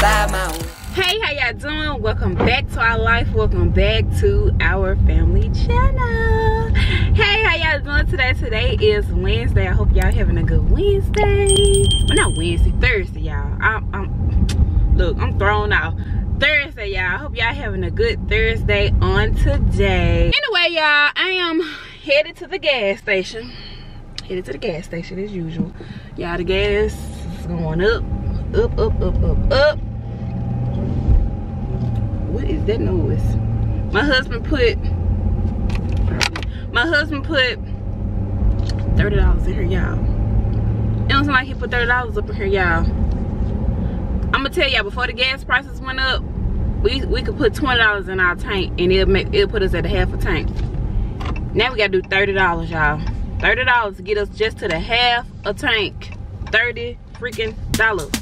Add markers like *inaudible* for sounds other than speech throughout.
my. Hey, how y'all doing? Welcome back to our life. Welcome back to our family channel. Hey, how y'all doing today? Today is Wednesday. I hope y'all having a good Wednesday. Well, not Wednesday, Thursday, y'all. I'm, I'm, look, I'm thrown out. Thursday, y'all. I hope y'all having a good Thursday on today. Anyway, y'all, I am headed to the gas station. Headed to the gas station as usual. Y'all, the gas is going up, up, up, up, up, up what is that noise? My husband put my husband put thirty dollars in here, y'all. It seem like he put thirty dollars up in here, y'all. I'm gonna tell y'all before the gas prices went up, we we could put twenty dollars in our tank and it'll make it'll put us at a half a tank. Now we gotta do thirty dollars, y'all. Thirty dollars to get us just to the half a tank. Thirty freaking dollars.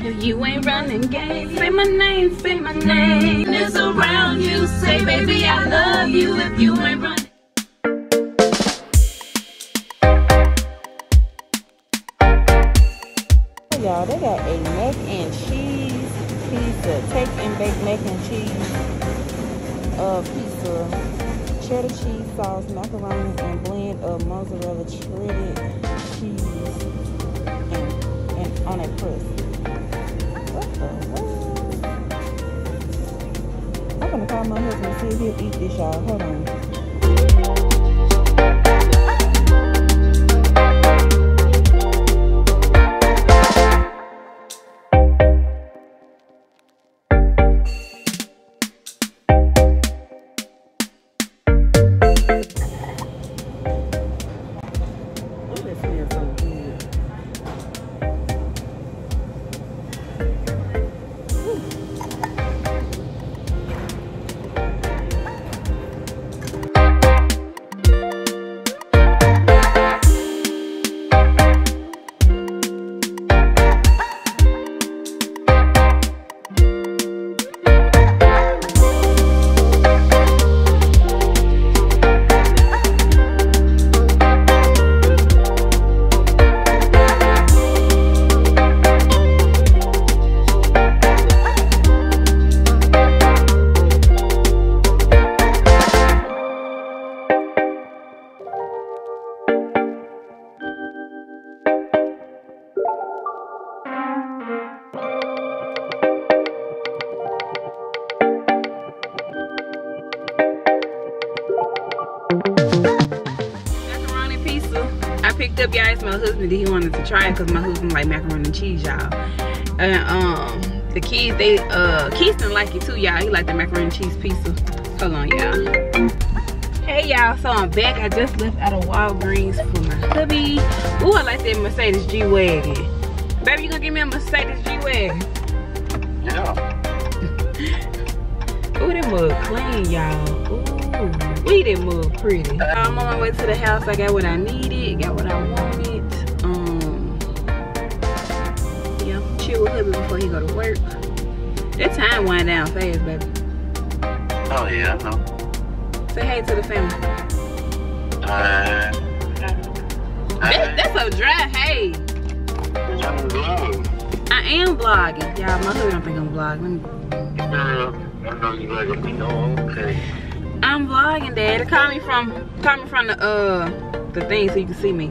If you ain't running game, say my name, say my name. Is around you, say baby I love you. If you ain't running. Y'all, they got a mac and cheese pizza, take and bake mac and cheese uh, pizza, cheddar cheese sauce, macaroni, and blend of mozzarella shredded cheese and, and on a crust. I'm gonna call my husband and see if he'll eat this, y'all. Hold on. Ooh, smells so good. Up, y'all. It's my husband. He wanted to try it because my husband like macaroni and cheese, y'all. And um, the kids, they uh, Keyston like it too, y'all. He like the macaroni and cheese pizza. Hold on, y'all. Hey, y'all. So I'm back. I just left out of Walgreens for my hubby. Ooh, I like that Mercedes G wagon. Baby, you gonna give me a Mercedes G wagon? Yeah. *laughs* Ooh, that mug clean, y'all. Ooh, we that mug pretty. I'm on my way to the house. I got what I needed, with hubby before he go to work. That time wind down fast, baby. Oh yeah, I know. Say hey to the family. Uh, That, that's a dry hey. I am vlogging. Y'all, my husband don't think I'm vlogging. Let me- Uh, I know you like me. Okay. I'm vlogging, Dad. Call me from, call me from the uh, the thing so you can see me.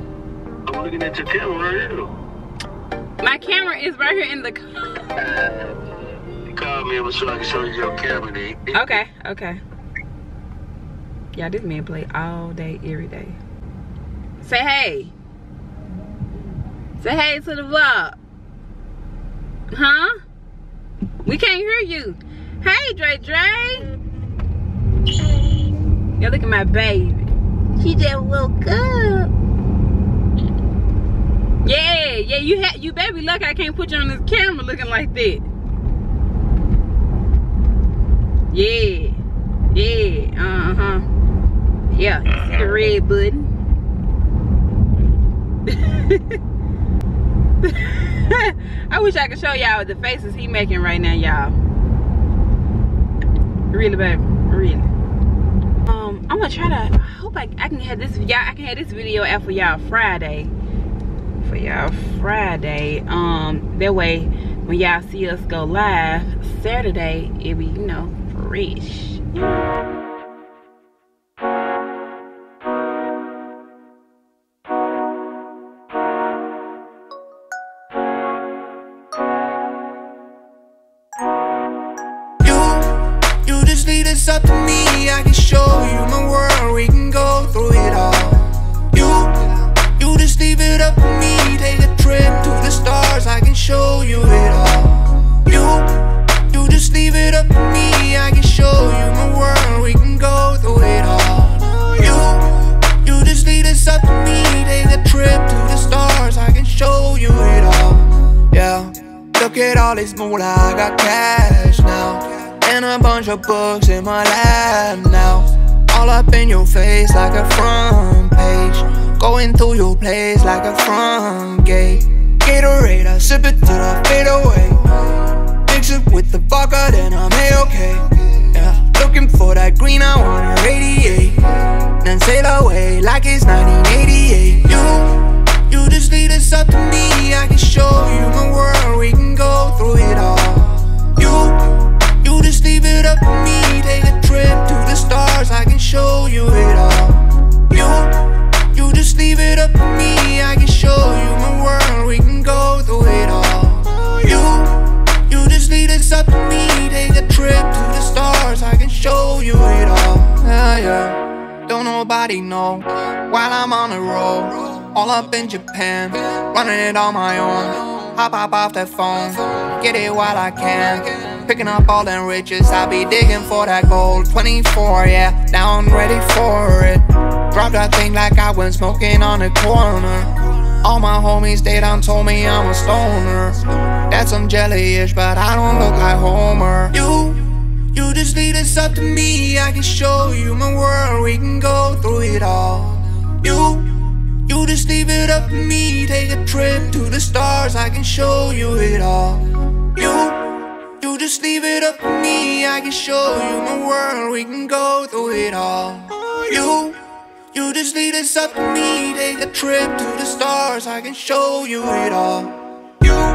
I'm looking at your camera right here. My camera is right here in the. You call me so I can show you your camera. Then. Okay, okay. Yeah, this man play all day, every day. Say hey. Say hey to the vlog. Huh? We can't hear you. Hey, Dre Dre. Yeah, look at my baby. She just woke up. Yeah, you had you baby lucky I can't put you on this camera looking like that. Yeah. Yeah. Uh-huh. Yeah, see the red button. *laughs* I wish I could show y'all the faces he making right now, y'all. Really, baby. Really. um i'm gonna try to i hope i, I can have this y'all i can have this video out for y'all friday for y'all friday. Um that way when y'all see us go live saturday it'll be you know fresh look at all this moolah, I got cash now. And a bunch of books in my lap now. All up in your face like a front page. Going through your place like a front gate. Gatorade, I sip it till I fade away. Mix it with the vodka, then I'm a-okay Yeah, looking for that green, I wanna radiate. Then sail away like it's 1988 nobody know While I'm on the road, all up in Japan Running it on my own. Hop, hop off that phone, get it while I can. Picking up all them riches, I be digging for that gold. 24, yeah, now I'm ready for it. Drop that thing like I went smoking on the corner. All my homies, they done told me I'm a stoner. That's some jelly-ish, but I don't look like Homer. You, you just leave this up to me I can show you my world, we can go through it all You, you just leave it up to me Take a trip to the stars, I can show you it all You you just leave it up to me, I can show you my world, we can go through it all. You, you just leave this up to me, take a trip to the stars, I can show you it all. You.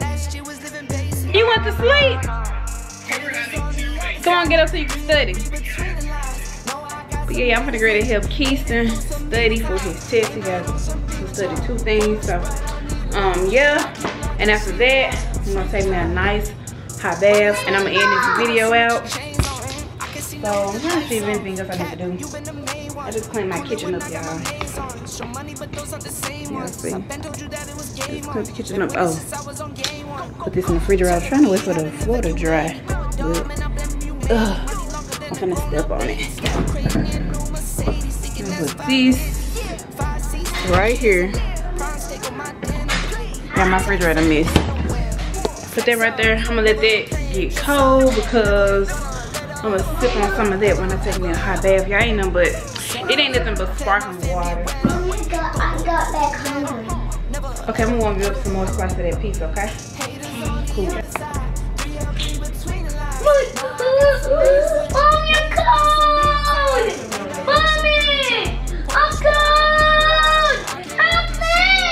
You went to sleep? Come on, get up so you can study. But yeah, I'm gonna go to help Keeson study for his test. He got to study two things. So, um, yeah. And after that, I'm gonna take me a nice hot bath and I'm gonna end this video out. So I'm trying to see if anything else I need to do. I just cleaned my kitchen up, y'all. Yeah, see. Just clean the kitchen up. Oh, put this in the refrigerator. I'm trying to wait for the floor to dry. But, ugh, I'm gonna step on it. Put these right here. Got my refrigerator mess put that right there. I'm gonna let that get cold because I'm gonna sip on some of that when I take me a hot bath. Y'all ain't nothing but, it ain't nothing but sparkling water. I got, I got back hungry. Okay, I'm gonna warm you up some more slice of that pizza, okay? Cool. Mom, you're cold! Mommy! I'm cold! Help me!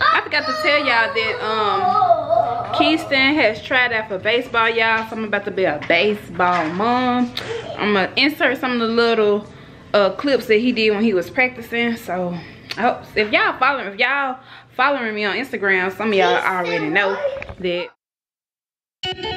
I forgot to tell y'all that um Keyston has tried out for baseball, y'all. So I'm about to be a baseball mom. I'm gonna insert some of the little uh, clips that he did when he was practicing. So I hope if y'all following, if y'all following me on Instagram, some of y'all already know that.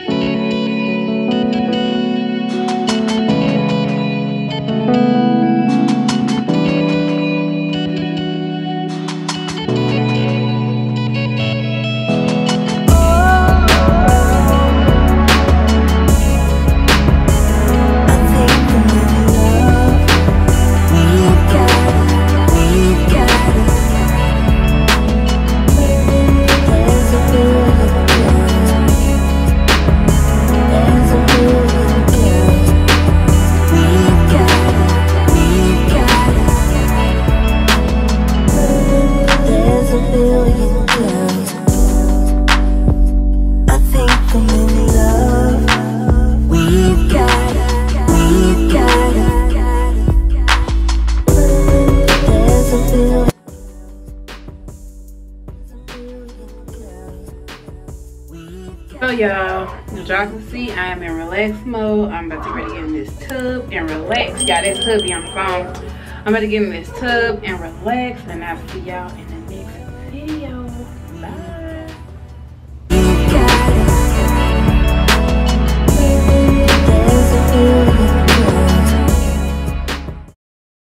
So y'all, as y'all can see, I am in relax mode. I'm about to get in this tub and relax. Got this hubby on the phone. I'm about to get in this tub and relax, and I'll see y'all